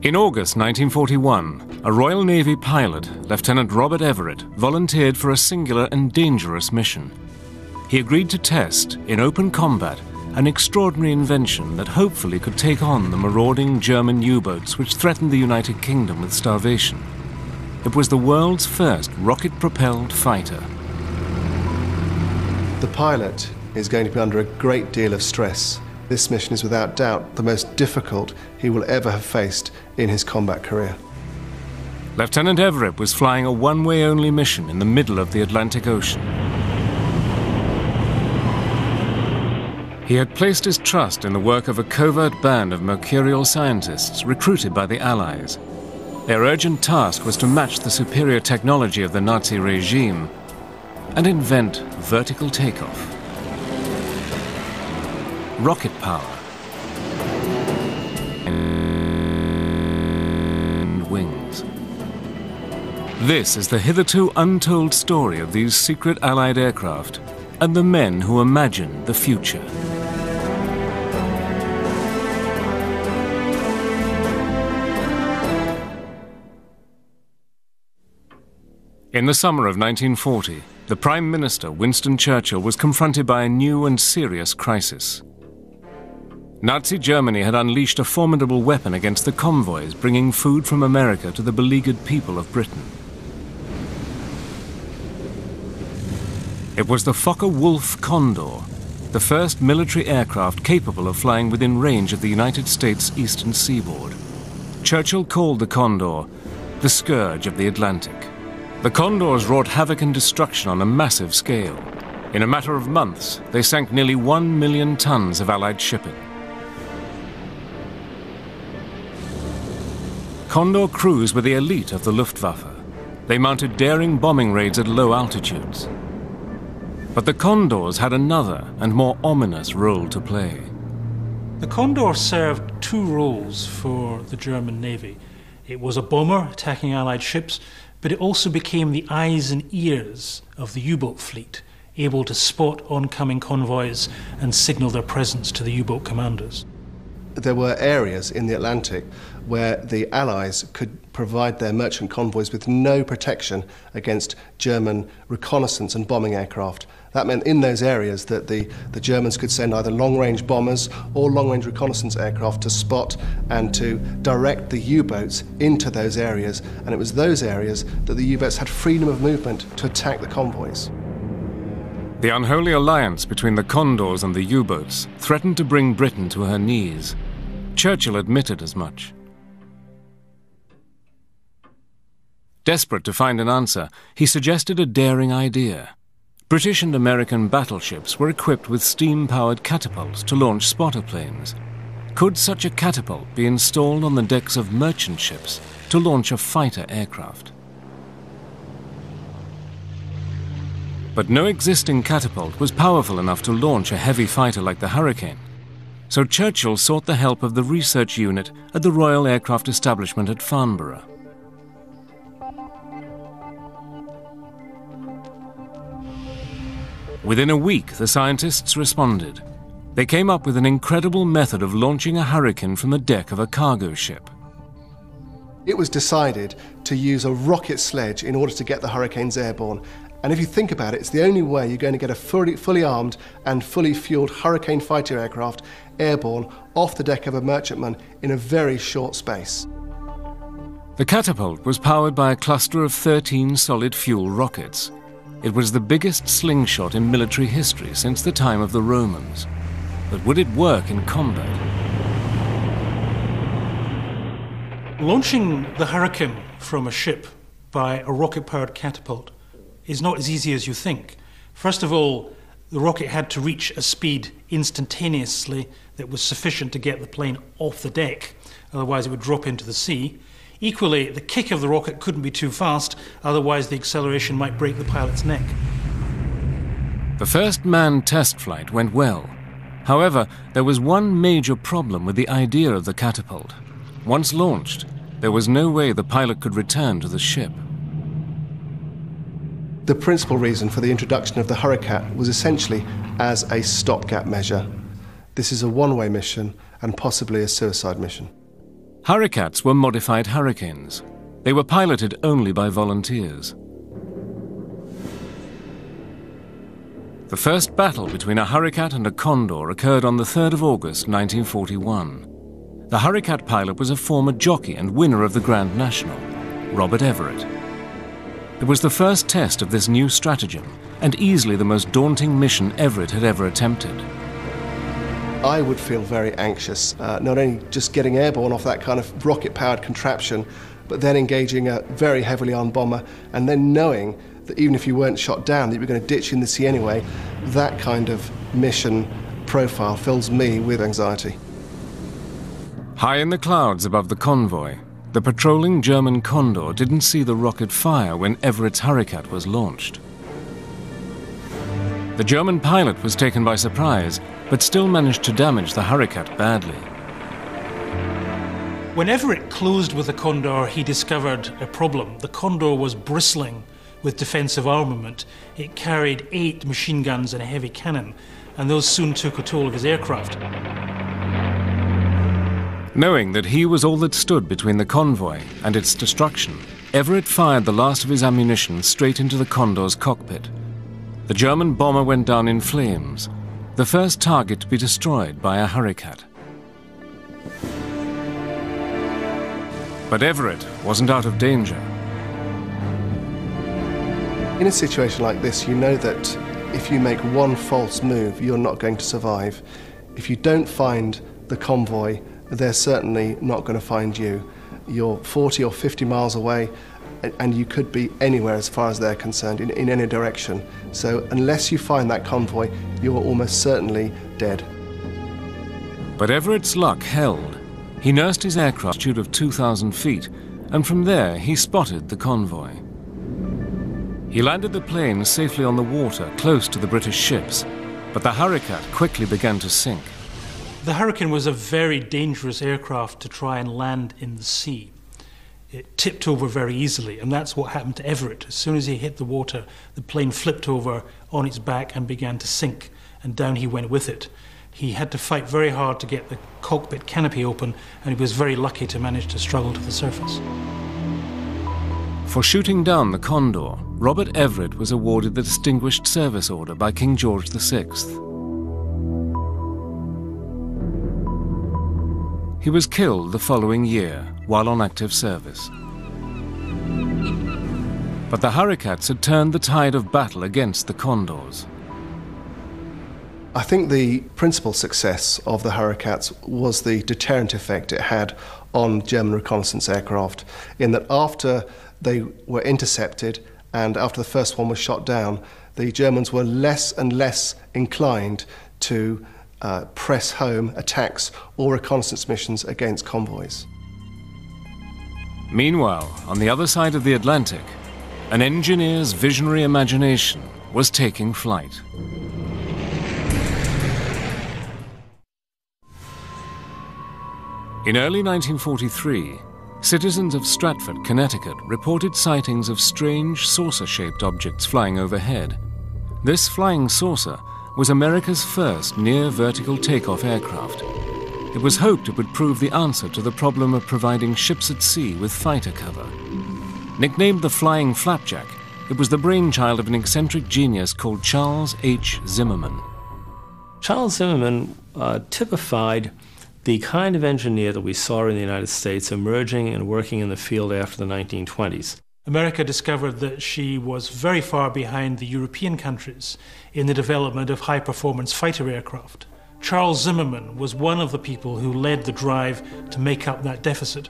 In August 1941, a Royal Navy pilot, Lieutenant Robert Everett, volunteered for a singular and dangerous mission. He agreed to test, in open combat, an extraordinary invention that hopefully could take on the marauding German U-boats which threatened the United Kingdom with starvation. It was the world's first rocket-propelled fighter. The pilot is going to be under a great deal of stress. This mission is without doubt the most difficult he will ever have faced in his combat career. Lieutenant Everett was flying a one-way only mission in the middle of the Atlantic Ocean. He had placed his trust in the work of a covert band of mercurial scientists recruited by the Allies. Their urgent task was to match the superior technology of the Nazi regime and invent vertical takeoff. Rocket power. And wings. This is the hitherto untold story of these secret Allied aircraft and the men who imagined the future. In the summer of 1940, the Prime Minister, Winston Churchill, was confronted by a new and serious crisis. Nazi Germany had unleashed a formidable weapon against the convoys bringing food from America to the beleaguered people of Britain. It was the Focke-Wulf Condor, the first military aircraft capable of flying within range of the United States eastern seaboard. Churchill called the Condor the scourge of the Atlantic. The Condors wrought havoc and destruction on a massive scale. In a matter of months, they sank nearly one million tons of Allied shipping. Condor crews were the elite of the Luftwaffe. They mounted daring bombing raids at low altitudes. But the Condors had another and more ominous role to play. The Condor served two roles for the German Navy. It was a bomber attacking Allied ships, but it also became the eyes and ears of the U boat fleet, able to spot oncoming convoys and signal their presence to the U boat commanders. There were areas in the Atlantic where the Allies could provide their merchant convoys with no protection against German reconnaissance and bombing aircraft. That meant in those areas that the, the Germans could send either long range bombers or long range reconnaissance aircraft to spot and to direct the U boats into those areas. And it was those areas that the U boats had freedom of movement to attack the convoys. The unholy alliance between the Condors and the U boats threatened to bring Britain to her knees. Churchill admitted as much. Desperate to find an answer, he suggested a daring idea. British and American battleships were equipped with steam-powered catapults to launch spotter planes. Could such a catapult be installed on the decks of merchant ships to launch a fighter aircraft? But no existing catapult was powerful enough to launch a heavy fighter like the Hurricane. So Churchill sought the help of the research unit at the Royal Aircraft Establishment at Farnborough. Within a week, the scientists responded. They came up with an incredible method of launching a hurricane from the deck of a cargo ship. It was decided to use a rocket sledge in order to get the hurricanes airborne. And if you think about it, it's the only way you're going to get a fully, fully armed and fully fueled Hurricane fighter aircraft airborne off the deck of a merchantman in a very short space. The catapult was powered by a cluster of 13 solid fuel rockets. It was the biggest slingshot in military history since the time of the Romans. But would it work in combat? Launching the Hurricane from a ship by a rocket powered catapult is not as easy as you think. First of all, the rocket had to reach a speed instantaneously that was sufficient to get the plane off the deck, otherwise, it would drop into the sea. Equally, the kick of the rocket couldn't be too fast, otherwise, the acceleration might break the pilot's neck. The first manned test flight went well. However, there was one major problem with the idea of the catapult. Once launched, there was no way the pilot could return to the ship. The principal reason for the introduction of the Hurricane was essentially as a stopgap measure. This is a one way mission and possibly a suicide mission. Hurricats were modified Hurricanes. They were piloted only by volunteers. The first battle between a Hurricat and a Condor occurred on the 3rd of August 1941. The Hurricat pilot was a former jockey and winner of the Grand National, Robert Everett. It was the first test of this new stratagem and easily the most daunting mission Everett had ever attempted. I would feel very anxious, uh, not only just getting airborne off that kind of rocket powered contraption, but then engaging a very heavily armed bomber and then knowing that even if you weren't shot down, that you were going to ditch in the sea anyway, that kind of mission profile fills me with anxiety. High in the clouds above the convoy, the patrolling German Condor didn't see the rocket fire when Everett's Hurricat was launched. The German pilot was taken by surprise, but still managed to damage the Hurricat badly. Whenever it closed with the Condor, he discovered a problem. The Condor was bristling with defensive armament. It carried eight machine guns and a heavy cannon, and those soon took a toll of his aircraft. Knowing that he was all that stood between the convoy and its destruction, Everett fired the last of his ammunition straight into the Condor's cockpit. The German bomber went down in flames, the first target to be destroyed by a Hurricat. But Everett wasn't out of danger. In a situation like this, you know that if you make one false move, you're not going to survive. If you don't find the convoy they're certainly not going to find you. You're 40 or 50 miles away, and you could be anywhere as far as they're concerned, in, in any direction. So, unless you find that convoy, you are almost certainly dead. But Everett's luck held. He nursed his aircraft altitude of 2,000 feet, and from there he spotted the convoy. He landed the plane safely on the water close to the British ships, but the Hurricane quickly began to sink. The Hurricane was a very dangerous aircraft to try and land in the sea. It tipped over very easily, and that's what happened to Everett. As soon as he hit the water, the plane flipped over on its back and began to sink, and down he went with it. He had to fight very hard to get the cockpit canopy open, and he was very lucky to manage to struggle to the surface. For shooting down the Condor, Robert Everett was awarded the Distinguished Service Order by King George VI. He was killed the following year while on active service. But the Hurricats had turned the tide of battle against the Condors. I think the principal success of the Hurricats was the deterrent effect it had on German reconnaissance aircraft, in that after they were intercepted and after the first one was shot down, the Germans were less and less inclined to uh, press home attacks or reconnaissance missions against convoys. Meanwhile, on the other side of the Atlantic, an engineer's visionary imagination was taking flight. In early 1943, citizens of Stratford, Connecticut reported sightings of strange saucer shaped objects flying overhead. This flying saucer was America's first near vertical takeoff aircraft. It was hoped it would prove the answer to the problem of providing ships at sea with fighter cover. Nicknamed the Flying Flapjack, it was the brainchild of an eccentric genius called Charles H. Zimmerman. Charles Zimmerman uh, typified the kind of engineer that we saw in the United States emerging and working in the field after the 1920s. America discovered that she was very far behind the European countries in the development of high performance fighter aircraft. Charles Zimmerman was one of the people who led the drive to make up that deficit.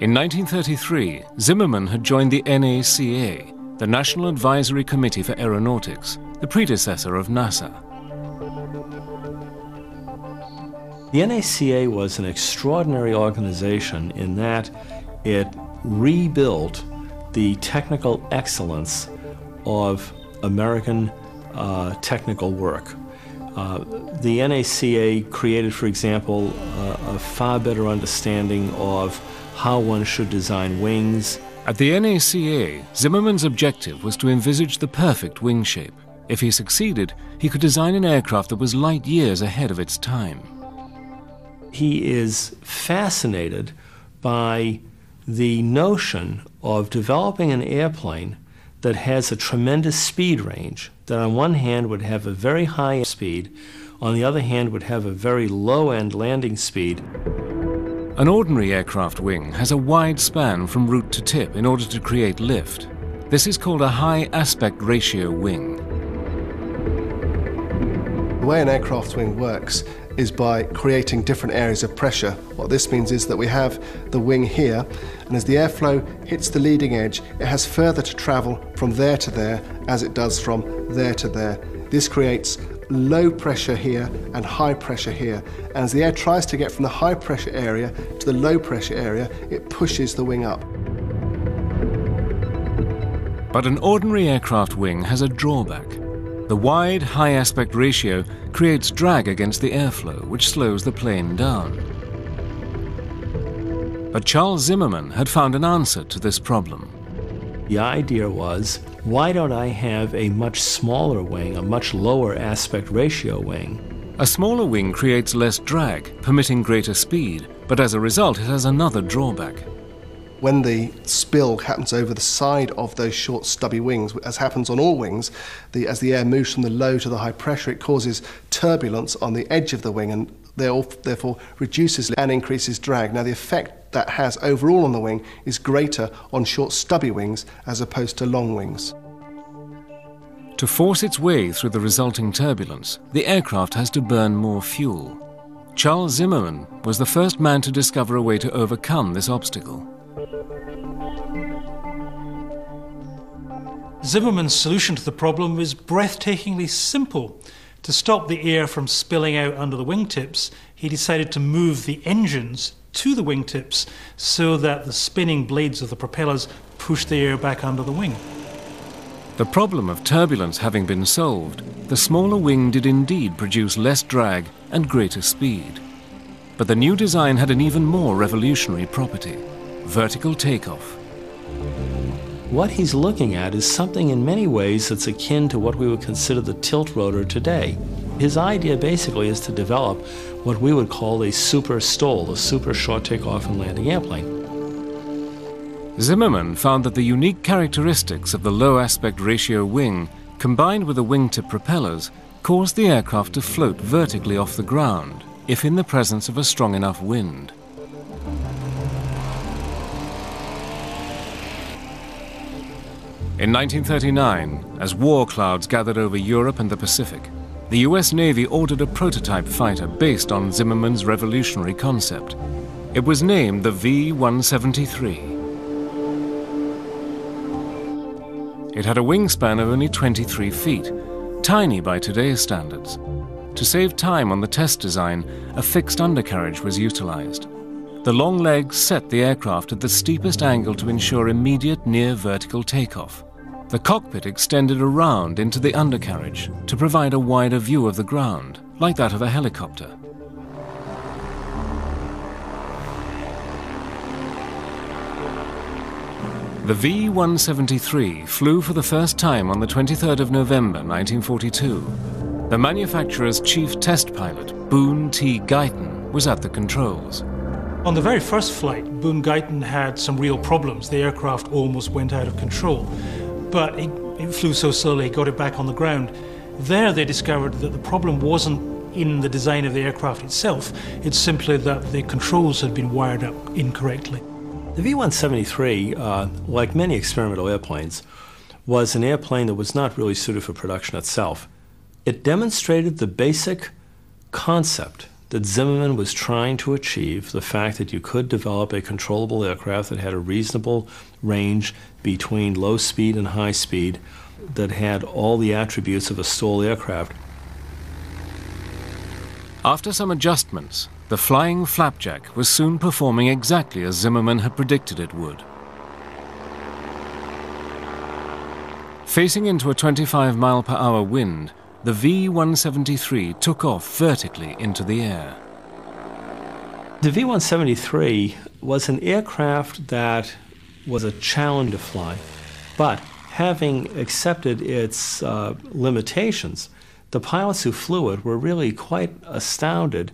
In 1933, Zimmerman had joined the NACA, the National Advisory Committee for Aeronautics, the predecessor of NASA. The NACA was an extraordinary organization in that it rebuilt the technical excellence of American uh, technical work. Uh, the NACA created, for example, uh, a far better understanding of how one should design wings. At the NACA, Zimmerman's objective was to envisage the perfect wing shape. If he succeeded, he could design an aircraft that was light years ahead of its time. He is fascinated by the notion of developing an airplane that has a tremendous speed range, that on one hand would have a very high speed, on the other hand would have a very low end landing speed. An ordinary aircraft wing has a wide span from root to tip in order to create lift. This is called a high aspect ratio wing. The way an aircraft wing works is by creating different areas of pressure. What this means is that we have the wing here, and as the airflow hits the leading edge, it has further to travel from there to there as it does from there to there. This creates low pressure here and high pressure here. And as the air tries to get from the high pressure area to the low pressure area, it pushes the wing up. But an ordinary aircraft wing has a drawback. The wide, high aspect ratio creates drag against the airflow, which slows the plane down. But Charles Zimmerman had found an answer to this problem. The idea was why don't I have a much smaller wing, a much lower aspect ratio wing? A smaller wing creates less drag, permitting greater speed, but as a result, it has another drawback. When the spill happens over the side of those short, stubby wings, as happens on all wings, the, as the air moves from the low to the high pressure, it causes turbulence on the edge of the wing and therefore reduces and increases drag. Now, the effect that has overall on the wing is greater on short, stubby wings as opposed to long wings. To force its way through the resulting turbulence, the aircraft has to burn more fuel. Charles Zimmerman was the first man to discover a way to overcome this obstacle. Zimmerman's solution to the problem was breathtakingly simple. To stop the air from spilling out under the wingtips, he decided to move the engines to the wingtips so that the spinning blades of the propellers pushed the air back under the wing. The problem of turbulence having been solved, the smaller wing did indeed produce less drag and greater speed. But the new design had an even more revolutionary property vertical takeoff. What he's looking at is something in many ways that's akin to what we would consider the tilt rotor today. His idea basically is to develop what we would call a super STOL, a super short takeoff and landing airplane. Zimmerman found that the unique characteristics of the low aspect ratio wing, combined with the wingtip propellers, caused the aircraft to float vertically off the ground if in the presence of a strong enough wind. In 1939, as war clouds gathered over Europe and the Pacific, the US Navy ordered a prototype fighter based on Zimmerman's revolutionary concept. It was named the V-173. It had a wingspan of only 23 feet, tiny by today's standards. To save time on the test design, a fixed undercarriage was utilized. The long legs set the aircraft at the steepest angle to ensure immediate near vertical takeoff. The cockpit extended around into the undercarriage to provide a wider view of the ground, like that of a helicopter. The V-173 flew for the first time on the 23rd of November 1942. The manufacturer's chief test pilot, Boone T. Guyton, was at the controls. On the very first flight, Boone Guyton had some real problems. The aircraft almost went out of control but it, it flew so slowly, got it back on the ground. There, they discovered that the problem wasn't in the design of the aircraft itself, it's simply that the controls had been wired up incorrectly. The V 173, uh, like many experimental airplanes, was an airplane that was not really suited for production itself. It demonstrated the basic concept that Zimmerman was trying to achieve the fact that you could develop a controllable aircraft that had a reasonable range between low speed and high speed, that had all the attributes of a STOL aircraft. After some adjustments, the flying flapjack was soon performing exactly as Zimmerman had predicted it would. Facing into a 25 mile per hour wind, the V-173 took off vertically into the air. The V-173 was an aircraft that was a challenge to fly, but having accepted its uh, limitations, the pilots who flew it were really quite astounded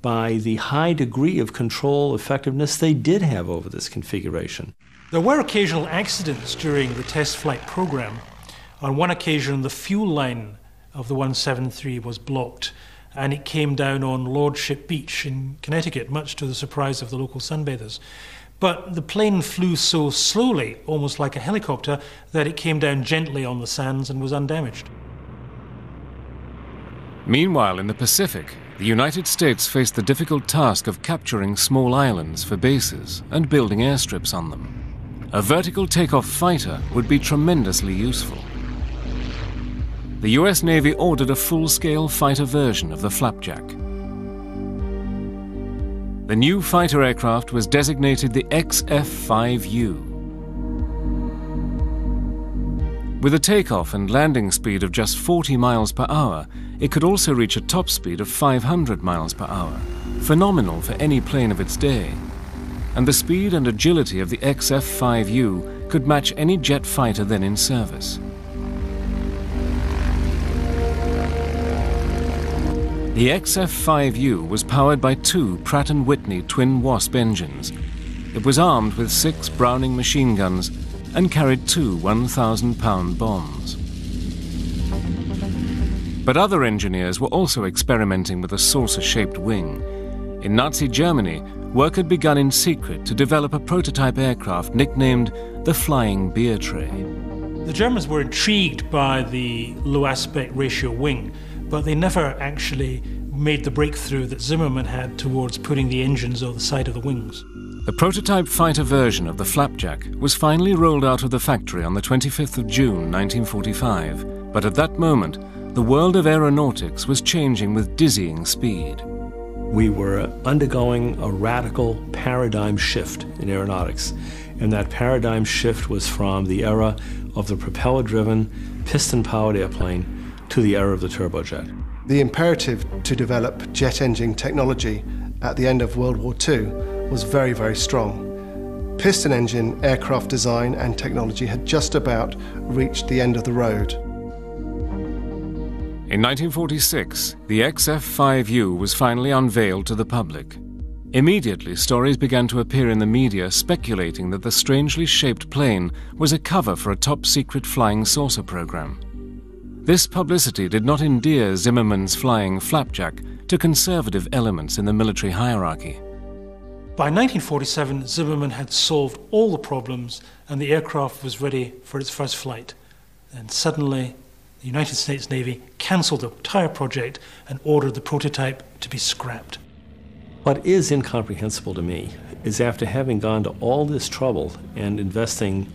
by the high degree of control effectiveness they did have over this configuration. There were occasional accidents during the test flight program. On one occasion, the fuel line of the 173 was blocked and it came down on Lordship Beach in Connecticut, much to the surprise of the local sunbathers. But the plane flew so slowly, almost like a helicopter, that it came down gently on the sands and was undamaged. Meanwhile, in the Pacific, the United States faced the difficult task of capturing small islands for bases and building airstrips on them. A vertical takeoff fighter would be tremendously useful. The US Navy ordered a full-scale fighter version of the Flapjack. The new fighter aircraft was designated the XF-5U. With a takeoff and landing speed of just 40 miles per hour, it could also reach a top speed of 500 miles per hour, phenomenal for any plane of its day and the speed and agility of the XF-5U could match any jet fighter then in service. The XF-5U was powered by two Pratt & Whitney twin Wasp engines. It was armed with six Browning machine guns and carried two 1,000-pound bombs. But other engineers were also experimenting with a saucer-shaped wing. In Nazi Germany, work had begun in secret to develop a prototype aircraft nicknamed the Flying Beer Tray. The Germans were intrigued by the low aspect ratio wing, but they never actually made the breakthrough that Zimmerman had towards putting the engines on the side of the wings. The prototype fighter version of the Flapjack was finally rolled out of the factory on the 25th of June 1945, but at that moment, the world of aeronautics was changing with dizzying speed we were undergoing a radical paradigm shift in aeronautics. And that paradigm shift was from the era of the propeller driven, piston powered airplane to the era of the turbojet. The imperative to develop jet engine technology at the end of World War II was very, very strong. Piston engine aircraft design and technology had just about reached the end of the road. In 1946, the XF-5U was finally unveiled to the public. Immediately, stories began to appear in the media speculating that the strangely shaped plane was a cover for a top-secret flying saucer program. This publicity did not endear Zimmerman's flying flapjack to conservative elements in the military hierarchy. By 1947, Zimmerman had solved all the problems and the aircraft was ready for its first flight. And suddenly, the United States Navy cancelled the entire project and ordered the prototype to be scrapped. What is incomprehensible to me is after having gone to all this trouble and investing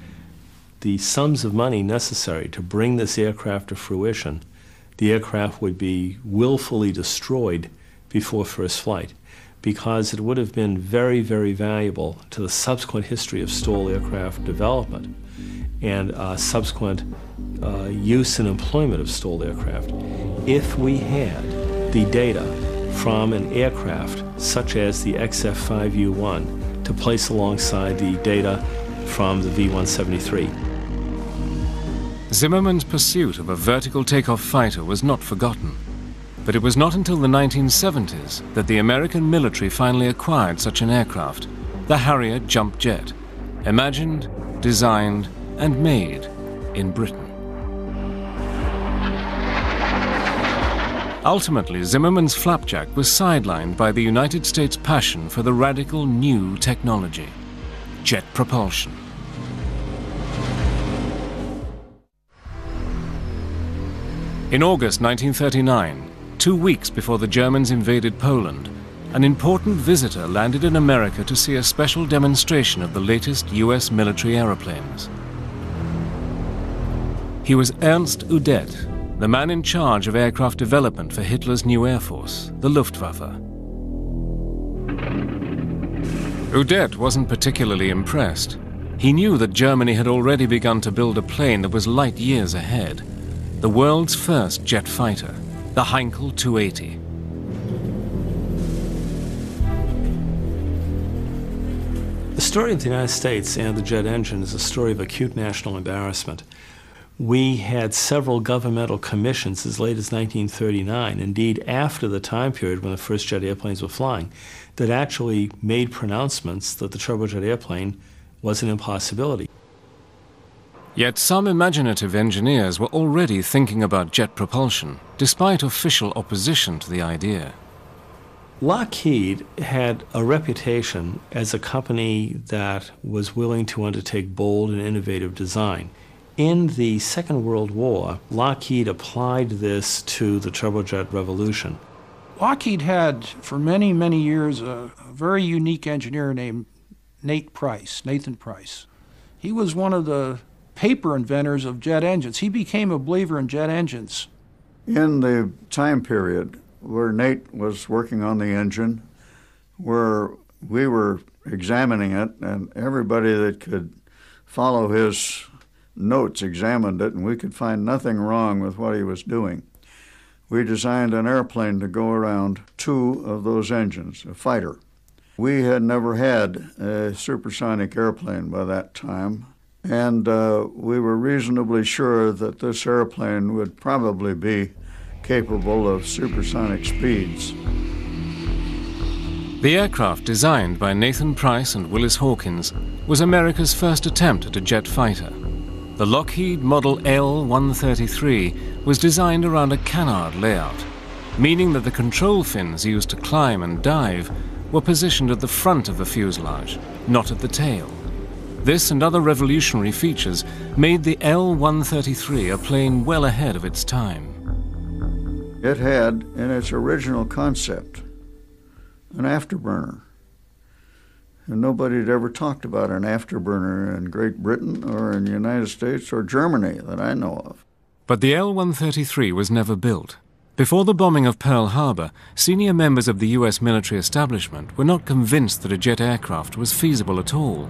the sums of money necessary to bring this aircraft to fruition, the aircraft would be willfully destroyed before first flight because it would have been very, very valuable to the subsequent history of STOL aircraft development and uh, subsequent uh, use and employment of STOL aircraft if we had the data from an aircraft such as the XF-5U1 to place alongside the data from the V-173. Zimmerman's pursuit of a vertical takeoff fighter was not forgotten. But it was not until the 1970s that the American military finally acquired such an aircraft, the Harrier Jump Jet, imagined, designed, and made in Britain. Ultimately, Zimmerman's flapjack was sidelined by the United States' passion for the radical new technology jet propulsion. In August 1939, two weeks before the Germans invaded Poland, an important visitor landed in America to see a special demonstration of the latest US military aeroplanes. He was Ernst Udet, the man in charge of aircraft development for Hitler's new air force, the Luftwaffe. Udet wasn't particularly impressed. He knew that Germany had already begun to build a plane that was light years ahead, the world's first jet fighter, the Heinkel 280. The story of the United States and the jet engine is a story of acute national embarrassment. we had several governmental commissions as late as 1939, indeed after the time period when the first jet airplanes were flying, that actually made pronouncements that the turbojet airplane was an impossibility. Yet some imaginative engineers were already thinking about jet propulsion, despite official opposition to the idea. Lockheed had a reputation as a company that was willing to undertake bold and innovative design. In the Second World War, Lockheed applied this to the turbojet revolution. Lockheed had, for many, many years, a, a very unique engineer named Nate Price, Nathan Price. He was one of the paper inventors of jet engines. He became a believer in jet engines. In the time period where Nate was working on the engine, where we were examining it, and everybody that could follow his notes examined it, and we could find nothing wrong with what he was doing. We designed an airplane to go around two of those engines, a fighter. We had never had a supersonic airplane by that time, and uh, we were reasonably sure that this airplane would probably be capable of supersonic speeds. The aircraft designed by Nathan Price and Willis Hawkins was America's first attempt at a jet fighter. The Lockheed Model L-133 was designed around a canard layout, meaning that the control fins used to climb and dive were positioned at the front of the fuselage, not at the tail. This and other revolutionary features made the L-133 a plane well ahead of its time. It had, in its original concept, an afterburner. And nobody had ever talked about an afterburner in Great Britain or in the United States or Germany that I know of. But the L 133 was never built. Before the bombing of Pearl Harbor, senior members of the U.S. military establishment were not convinced that a jet aircraft was feasible at all.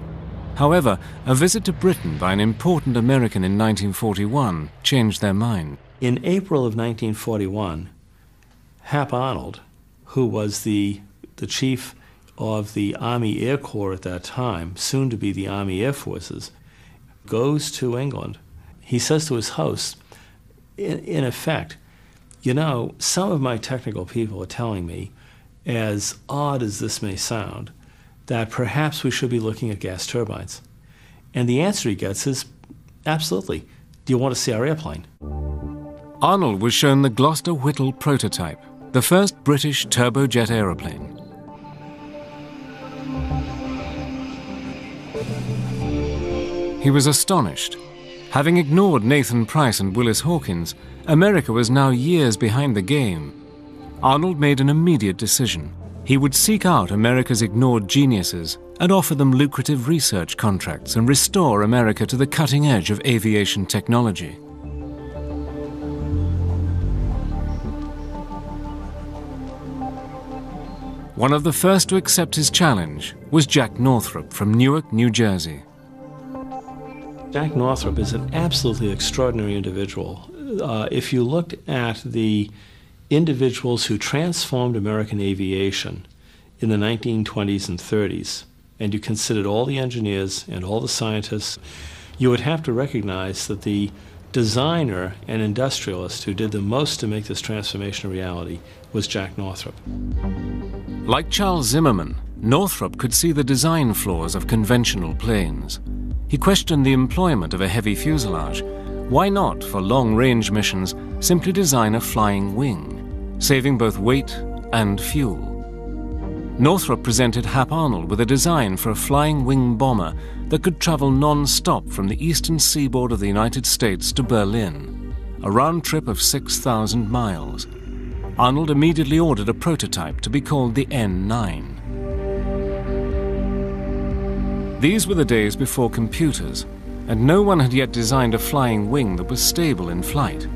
However, a visit to Britain by an important American in 1941 changed their mind. In April of 1941, Hap Arnold, who was the, the chief of the Army Air Corps at that time, soon to be the Army Air Forces, goes to England. He says to his host, in, in effect, you know, some of my technical people are telling me, as odd as this may sound, that perhaps we should be looking at gas turbines. And the answer he gets is absolutely. Do you want to see our airplane? Arnold was shown the Gloster Whittle prototype, the first British turbojet aeroplane. He was astonished. Having ignored Nathan Price and Willis Hawkins, America was now years behind the game. Arnold made an immediate decision. He would seek out America's ignored geniuses and offer them lucrative research contracts and restore America to the cutting edge of aviation technology. One of the first to accept his challenge was Jack Northrop from Newark, New Jersey. Jack Northrop is an absolutely extraordinary individual. Uh, if you looked at the individuals who transformed American aviation in the 1920s and 30s, and you considered all the engineers and all the scientists, you would have to recognize that the designer and industrialist who did the most to make this transformation a reality was Jack Northrop. Like Charles Zimmerman, Northrop could see the design flaws of conventional planes. He questioned the employment of a heavy fuselage. Why not, for long range missions, simply design a flying wing, saving both weight and fuel? Northrop presented Hap Arnold with a design for a flying wing bomber that could travel non stop from the eastern seaboard of the United States to Berlin, a round trip of 6,000 miles. Arnold immediately ordered a prototype to be called the N 9. These were the days before computers, and no one had yet designed a flying wing that was stable in flight.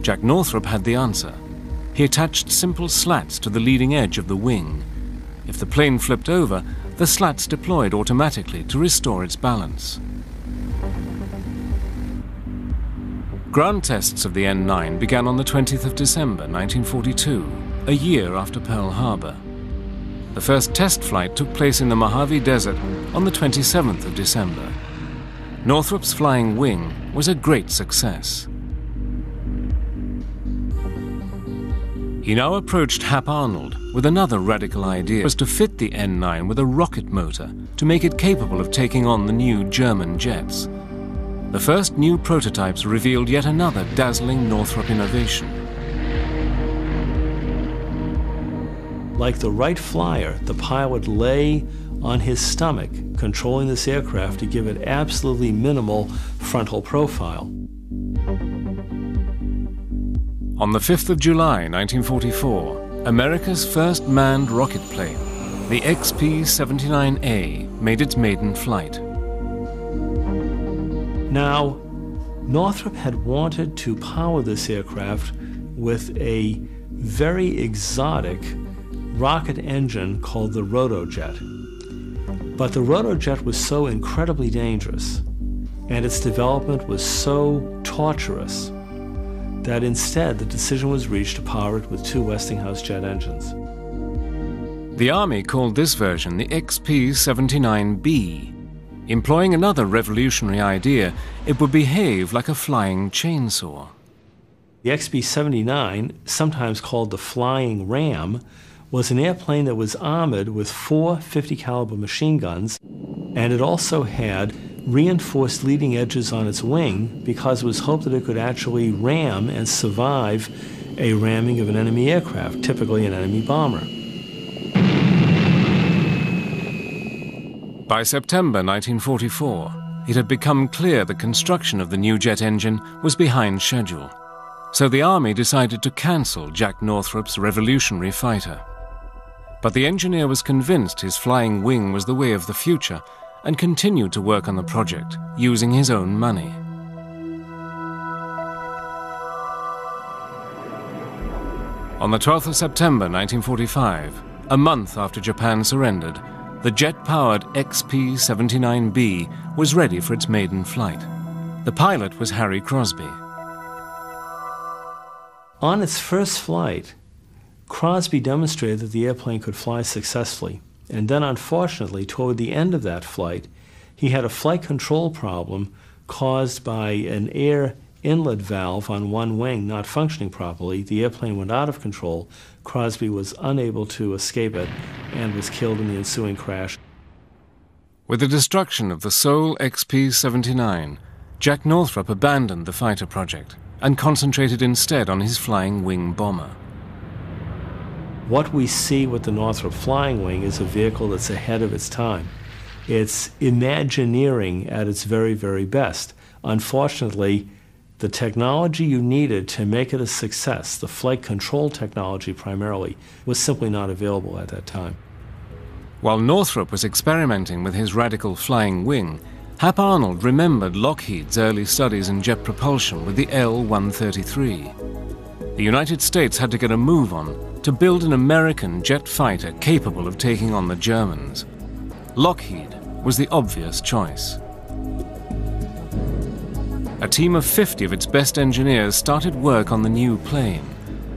Jack Northrop had the answer. He attached simple slats to the leading edge of the wing. If the plane flipped over, the slats deployed automatically to restore its balance. Ground tests of the N9 began on the 20th of December 1942, a year after Pearl Harbor. The first test flight took place in the Mojave Desert on the 27th of December. Northrop's flying wing was a great success. He now approached Hap Arnold with another radical idea was to fit the N9 with a rocket motor to make it capable of taking on the new German jets. The first new prototypes revealed yet another dazzling Northrop innovation. Like the Wright Flyer, the pilot lay on his stomach, controlling this aircraft to give it absolutely minimal frontal profile. On the 5th of July 1944, America's first manned rocket plane, the XP-79A, made its maiden flight. Now, Northrop had wanted to power this aircraft with a very exotic rocket engine called the Rotojet. But the Rotojet was so incredibly dangerous, and its development was so torturous that instead the decision was reached to power it with two Westinghouse jet engines. The Army called this version the XP-79B. Employing another revolutionary idea, it would behave like a flying chainsaw. The XB-79, sometimes called the Flying Ram, was an airplane that was armored with four 50 caliber machine guns, and it also had reinforced leading edges on its wing because it was hoped that it could actually ram and survive a ramming of an enemy aircraft, typically an enemy bomber. By September 1944, it had become clear the construction of the new jet engine was behind schedule. So the Army decided to cancel Jack Northrop's revolutionary fighter. But the engineer was convinced his flying wing was the way of the future and continued to work on the project using his own money. On the 12th of September 1945, a month after Japan surrendered, the jet-powered XP-79B was ready for its maiden flight. The pilot was Harry Crosby. On its first flight, Crosby demonstrated that the airplane could fly successfully. And then, unfortunately, toward the end of that flight, he had a flight control problem caused by an air inlet valve on one wing not functioning properly. The airplane went out of control. Crosby was unable to escape it and was killed in the ensuing crash. With the destruction of the sole XP 79, Jack Northrop abandoned the fighter project and concentrated instead on his flying wing bomber. What we see with the Northrop Flying Wing is a vehicle that's ahead of its time. It's Imagineering at its very, very best. Unfortunately, the technology you needed to make it a success, the flight control technology primarily, was simply not available at that time. While Northrop was experimenting with his radical flying wing, Hap Arnold remembered Lockheed's early studies in jet propulsion with the L 133. The United States had to get a move on to build an American jet fighter capable of taking on the Germans. Lockheed was the obvious choice. A team of 50 of its best engineers started work on the new plane,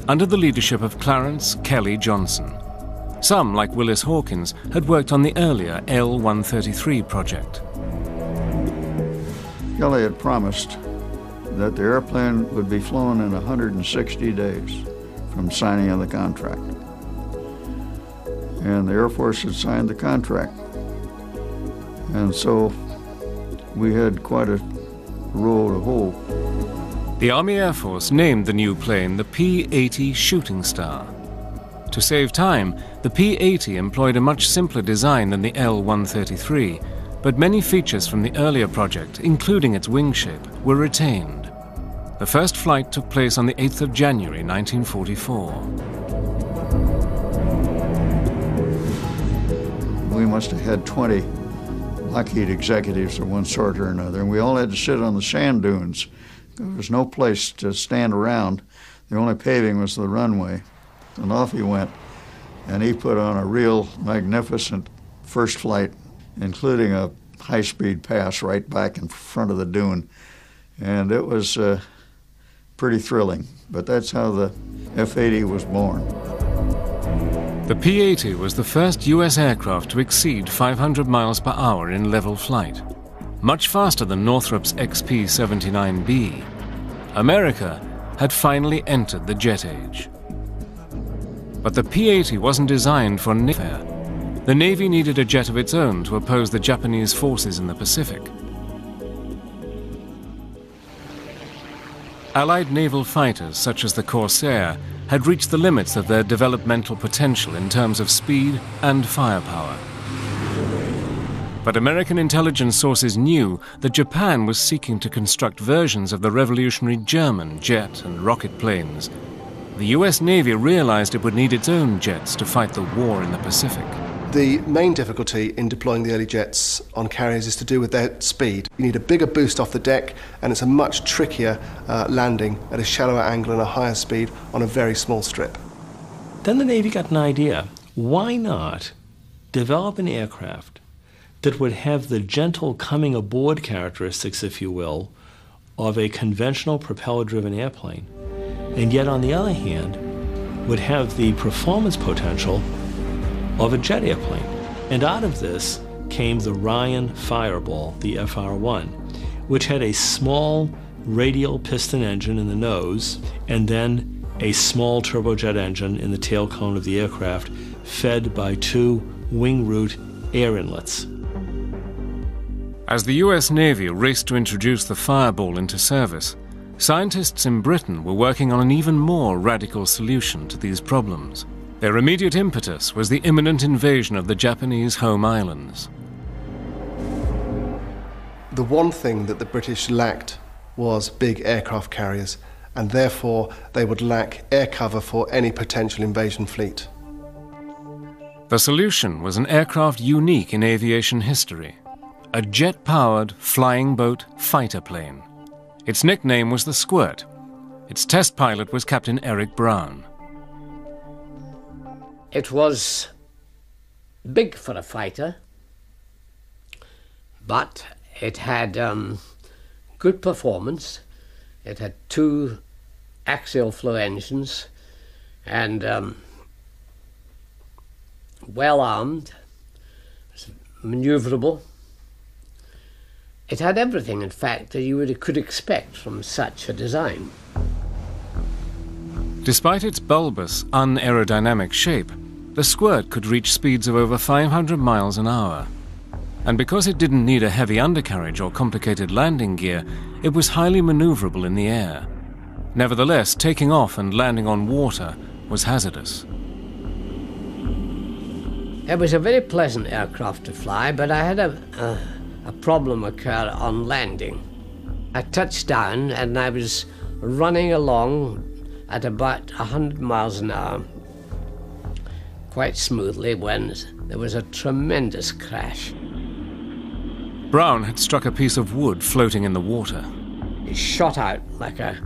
under the leadership of Clarence Kelly Johnson. Some, like Willis Hawkins, had worked on the earlier L 133 project. Kelly had promised that the airplane would be flown in 160 days from signing of the contract. And the Air Force had signed the contract. And so we had quite a row to hoe. The Army Air Force named the new plane the P-80 Shooting Star. To save time, the P-80 employed a much simpler design than the L-133, but many features from the earlier project, including its wing shape, were retained. The first flight took place on the 8th of January 1944. We must have had 20 Lockheed executives of one sort or another, and we all had to sit on the sand dunes. There was no place to stand around. The only paving was the runway. And off he went, and he put on a real magnificent first flight, including a high-speed pass right back in front of the dune. And it was uh, pretty thrilling. But that's how the F 80 was born. The P 80 was the first U.S. aircraft to exceed 500 miles per hour in level flight. much faster than Northrop's XP 79B, America had finally entered the jet age. But the P 80 wasn't designed for warfare. The Navy needed a jet of its own to oppose the Japanese forces in the Pacific. Allied naval fighters, such as the Corsair, had reached the limits of their developmental potential in terms of speed and firepower. But American intelligence sources knew that Japan was seeking to construct versions of the revolutionary German jet and rocket planes. The US Navy realized it would need its own jets to fight the war in the Pacific. The main difficulty in deploying the early jets on carriers is to do with their speed. You need a bigger boost off the deck, and it's a much trickier uh, landing at a shallower angle and a higher speed on a very small strip. Then the Navy got an idea. Why not develop an aircraft that would have the gentle coming aboard characteristics, if you will, of a conventional propeller driven airplane, and yet, on the other hand, would have the performance potential of a jet airplane. And out of this came the Ryan Fireball, the FR 1, which had a small radial piston engine in the nose and then a small turbojet engine in the tail cone of the aircraft, fed by two wing root air inlets. As the US Navy raced to introduce the Fireball into service, scientists in Britain were working on an even more radical solution to these problems. Their immediate impetus was the imminent invasion of the Japanese home islands. The one thing that the British lacked was big aircraft carriers, and therefore they would lack air cover for any potential invasion fleet. The solution was an aircraft unique in aviation history a jet powered flying boat fighter plane. Its nickname was the Squirt. Its test pilot was Captain Eric Brown. It was big for a fighter, but it had um, good performance. It had two axial flow engines and um, well armed, maneuverable. It had everything, in fact, that you would, could expect from such a design. Despite its bulbous, unaerodynamic shape, the Squirt could reach speeds of over 500 miles an hour. And because it didn't need a heavy undercarriage or complicated landing gear, it was highly maneuverable in the air. Nevertheless, taking off and landing on water was hazardous. It was a very pleasant aircraft to fly, but I had a, a, a problem occur on landing. I touched down and I was running along at about 100 miles an hour quite smoothly when there was a tremendous crash. Brown had struck a piece of wood floating in the water. It shot out like a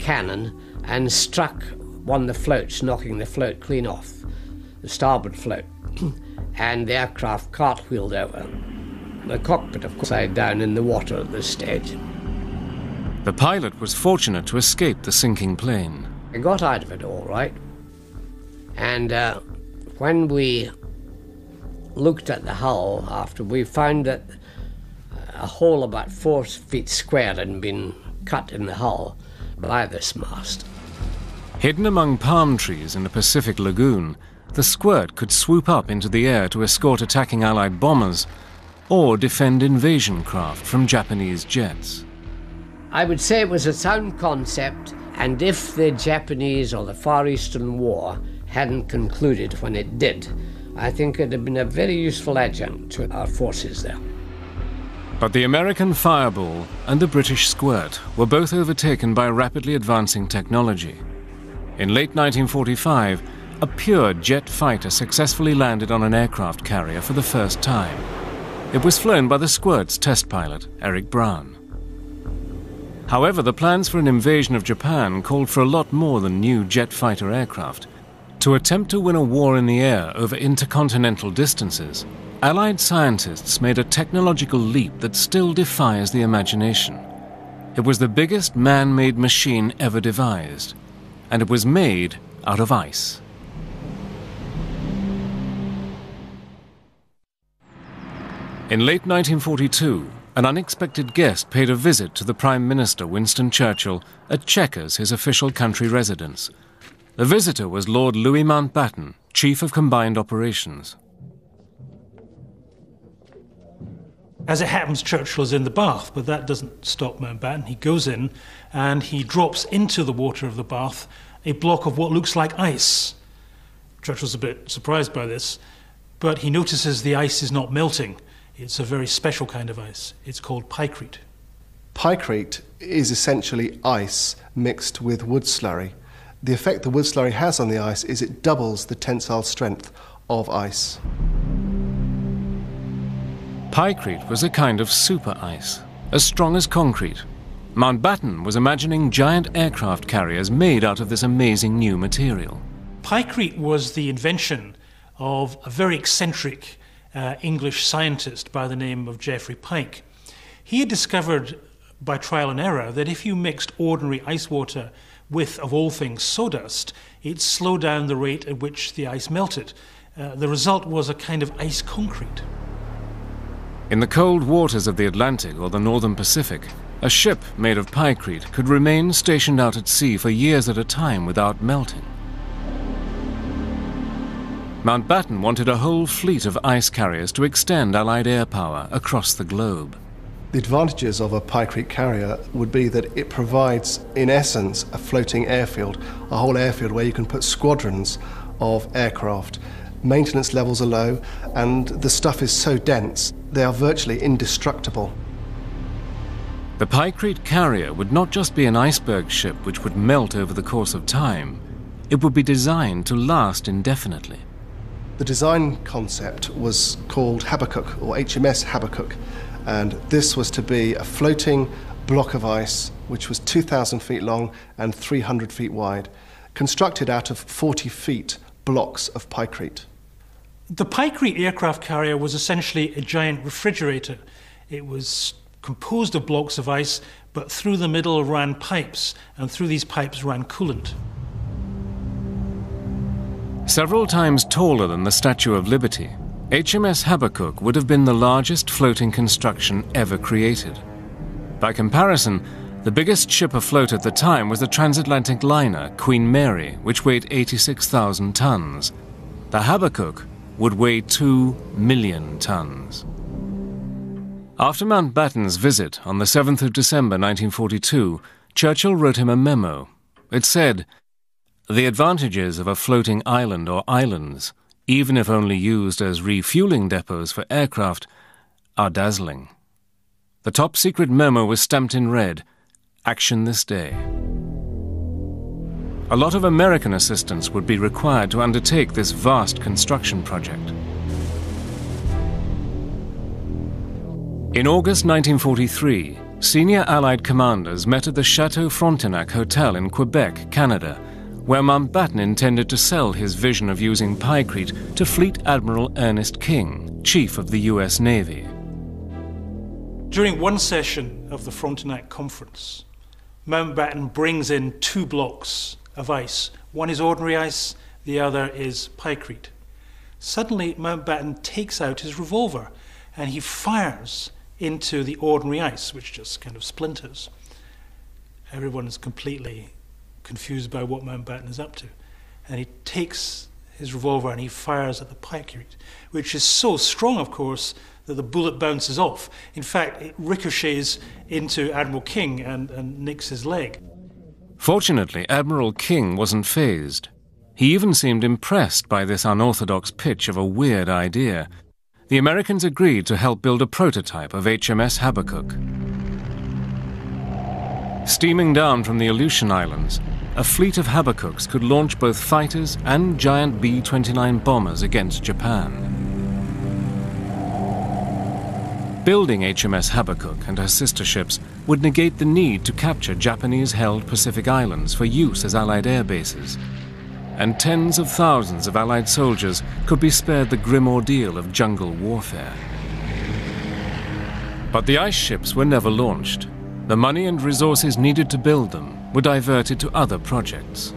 cannon and struck one of the floats, knocking the float clean off, the starboard float. and the aircraft cartwheeled over. The cockpit, of course, side down in the water at this stage. The pilot was fortunate to escape the sinking plane. I got out of it all right. And uh, when we looked at the hull after, we found that a hole about four feet square had been cut in the hull by this mast. Hidden among palm trees in the Pacific Lagoon, the Squirt could swoop up into the air to escort attacking Allied bombers or defend invasion craft from Japanese jets. I would say it was a sound concept, and if the Japanese or the Far Eastern War hadn't concluded when it did, I think it had been a very useful adjunct to our forces there. But the American Fireball and the British Squirt were both overtaken by rapidly advancing technology. In late 1945, a pure jet fighter successfully landed on an aircraft carrier for the first time. It was flown by the Squirt's test pilot, Eric Brown. However, the plans for an invasion of Japan called for a lot more than new jet fighter aircraft. To attempt to win a war in the air over intercontinental distances, Allied scientists made a technological leap that still defies the imagination. It was the biggest man made machine ever devised, and it was made out of ice. In late 1942, an unexpected guest paid a visit to the Prime Minister Winston Churchill at Chequers, his official country residence. The visitor was Lord Louis Mountbatten, Chief of Combined Operations. As it happens, Churchill is in the bath, but that doesn't stop Mountbatten. He goes in and he drops into the water of the bath a block of what looks like ice. Churchill's a bit surprised by this, but he notices the ice is not melting. It's a very special kind of ice. It's called pykrete. Pykrete is essentially ice mixed with wood slurry. The effect the wood slurry has on the ice is it doubles the tensile strength of ice. Pykrete was a kind of super ice, as strong as concrete. Mountbatten was imagining giant aircraft carriers made out of this amazing new material. Pykrete was the invention of a very eccentric uh, English scientist by the name of Geoffrey Pyke. He had discovered by trial and error that if you mixed ordinary ice water with, of all things, sawdust, it slowed down the rate at which the ice melted. Uh, the result was a kind of ice concrete. In the cold waters of the Atlantic or the northern Pacific, a ship made of pykrete could remain stationed out at sea for years at a time without melting. Mountbatten wanted a whole fleet of ice carriers to extend Allied air power across the globe. The advantages of a pykrete carrier would be that it provides, in essence, a floating airfield, a whole airfield where you can put squadrons of aircraft. Maintenance levels are low, and the stuff is so dense, they are virtually indestructible. The pykrete carrier would not just be an iceberg ship which would melt over the course of time, it would be designed to last indefinitely. The design concept was called Habakkuk, or HMS Habakkuk, and this was to be a floating block of ice which was 2,000 feet long and 300 feet wide, constructed out of 40 feet blocks of pykrete. The pykrete aircraft carrier was essentially a giant refrigerator. It was composed of blocks of ice, but through the middle ran pipes, and through these pipes ran coolant. Several times taller than the Statue of Liberty, HMS Habakkuk would have been the largest floating construction ever created. By comparison, the biggest ship afloat at the time was the transatlantic liner Queen Mary, which weighed 86,000 tons. The Habakkuk would weigh 2 million tons. After Mountbatten's visit on the 7th of December 1942, Churchill wrote him a memo. It said, the advantages of a floating island or islands, even if only used as refueling depots for aircraft, are dazzling. The top secret memo was stamped in red Action this day. A lot of American assistance would be required to undertake this vast construction project. In August 1943, senior Allied commanders met at the Chateau Frontenac Hotel in Quebec, Canada where Mountbatten intended to sell his vision of using pykrete to Fleet Admiral Ernest King, Chief of the U.S. Navy. During one session of the Frontenac Conference, Mountbatten brings in two blocks of ice. One is ordinary ice, the other is pykrete. Suddenly, Mountbatten takes out his revolver and he fires into the ordinary ice, which just kind of splinters. Everyone is completely confused by what Mountbatten is up to. And he takes his revolver and he fires at the pykrete, which is so strong, of course, that the bullet bounces off. In fact, it ricochets into Admiral King and, and nicks his leg. Fortunately, Admiral King wasn't fazed. He even seemed impressed by this unorthodox pitch of a weird idea. The Americans agreed to help build a prototype of HMS Habakkuk. Steaming down from the Aleutian Islands, a fleet of Habakkuks could launch both fighters and giant B 29 bombers against Japan. Building HMS Habakkuk and her sister ships would negate the need to capture Japanese held Pacific Islands for use as Allied air bases. And tens of thousands of Allied soldiers could be spared the grim ordeal of jungle warfare. But the ice ships were never launched. The money and resources needed to build them were diverted to other projects.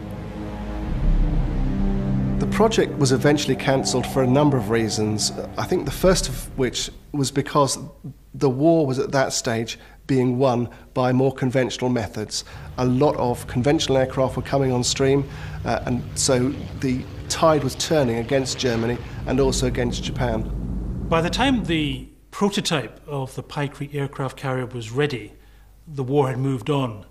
The project was eventually cancelled for a number of reasons. I think the first of which was because the war was at that stage being won by more conventional methods. A lot of conventional aircraft were coming on stream, uh, and so the tide was turning against Germany and also against Japan. By the time the prototype of the Pykrete aircraft carrier was ready, the war had moved on.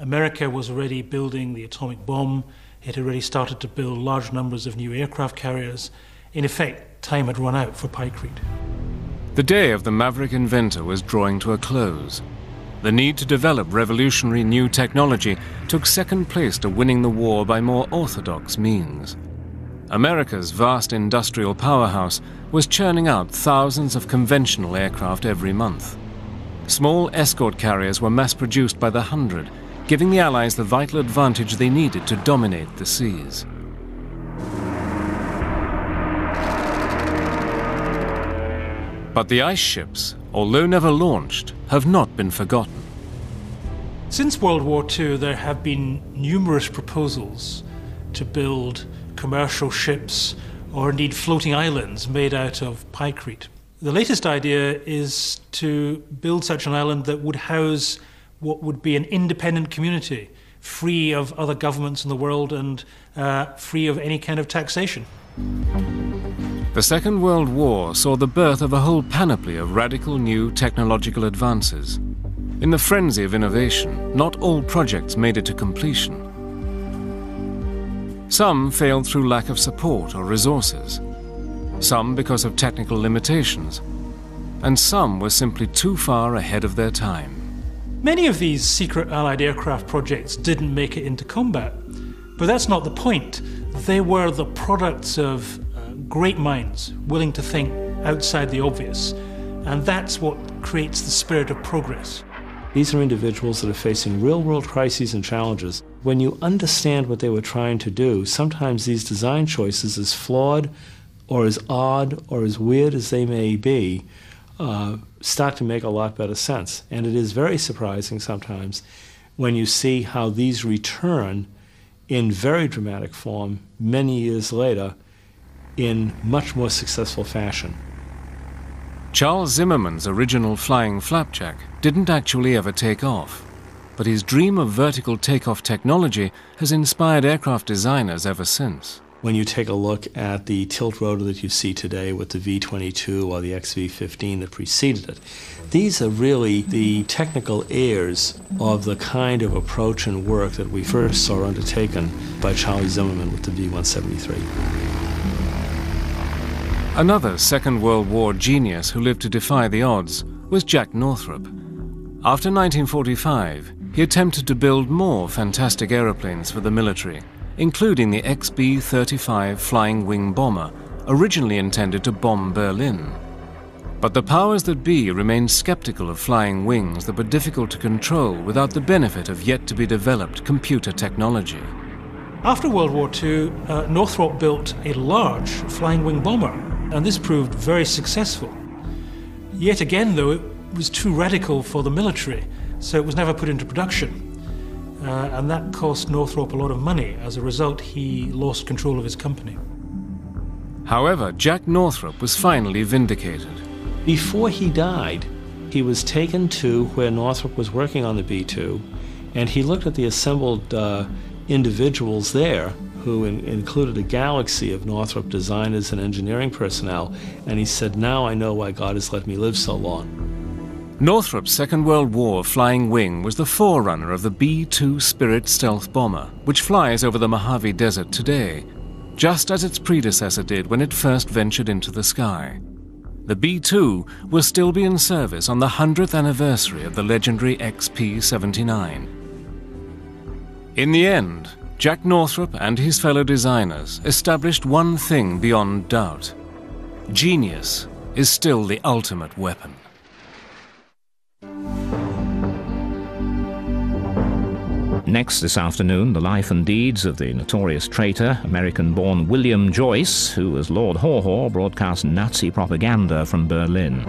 America was already building the atomic bomb, it had already started to build large numbers of new aircraft carriers. In effect, time had run out for Pykrete. The day of the maverick inventor was drawing to a close. The need to develop revolutionary new technology took second place to winning the war by more orthodox means. America's vast industrial powerhouse was churning out thousands of conventional aircraft every month. Small escort carriers were mass produced by the hundred, giving the Allies the vital advantage they needed to dominate the seas. But the ice ships, although never launched, have not been forgotten. Since World War II, there have been numerous proposals to build commercial ships or indeed floating islands made out of pykrete. The latest idea is to build such an island that would house what would be an independent community, free of other governments in the world and uh, free of any kind of taxation. The Second World War saw the birth of a whole panoply of radical new technological advances. In the frenzy of innovation, not all projects made it to completion. Some failed through lack of support or resources, some because of technical limitations, and some were simply too far ahead of their time. Many of these secret Allied aircraft projects didn't make it into combat, but that's not the point. They were the products of uh, great minds willing to think outside the obvious, and that's what creates the spirit of progress. These are individuals that are facing real world crises and challenges. When you understand what they were trying to do, sometimes these design choices, as flawed or as odd or as weird as they may be, uh, start to make a lot better sense. And it is very surprising sometimes when you see how these return in very dramatic form many years later in much more successful fashion. Charles Zimmerman's original flying flapjack didn't actually ever take off, but his dream of vertical takeoff technology has inspired aircraft designers ever since. When you take a look at the tilt rotor that you see today with the V 22 or the XV 15 that preceded it, these are really the technical heirs of the kind of approach and work that we first saw undertaken by Charlie Zimmerman with the V 173. Another Second World War genius who lived to defy the odds was Jack Northrop. After 1945, he attempted to build more fantastic aeroplanes for the military, including the XB 35 Flying Wing Bomber, originally intended to bomb Berlin. But the powers that be remained skeptical of flying wings that were difficult to control without the benefit of yet to be developed computer technology. After World War II, uh, Northrop built a large flying wing bomber and this proved very successful. Yet again, though, it was too radical for the military, so it was never put into production. Uh, and that cost Northrop a lot of money. As a result, he lost control of his company. However, Jack Northrop was finally vindicated. Before he died, he was taken to where Northrop was working on the B 2, and he looked at the assembled uh, individuals there who in, included a galaxy of Northrop designers and engineering personnel, and he said, Now I know why God has let me live so long. Northrop's Second World War flying wing was the forerunner of the B 2 Spirit stealth bomber, which flies over the Mojave Desert today, just as its predecessor did when it first ventured into the sky. The B 2 will still be in service on the 100th anniversary of the legendary XP 79. In the end, Jack Northrop and his fellow designers established one thing beyond doubt genius is still the ultimate weapon. Next this afternoon, the life and deeds of the notorious traitor, American born William Joyce, who, as Lord Haw Haw, broadcast Nazi propaganda from Berlin.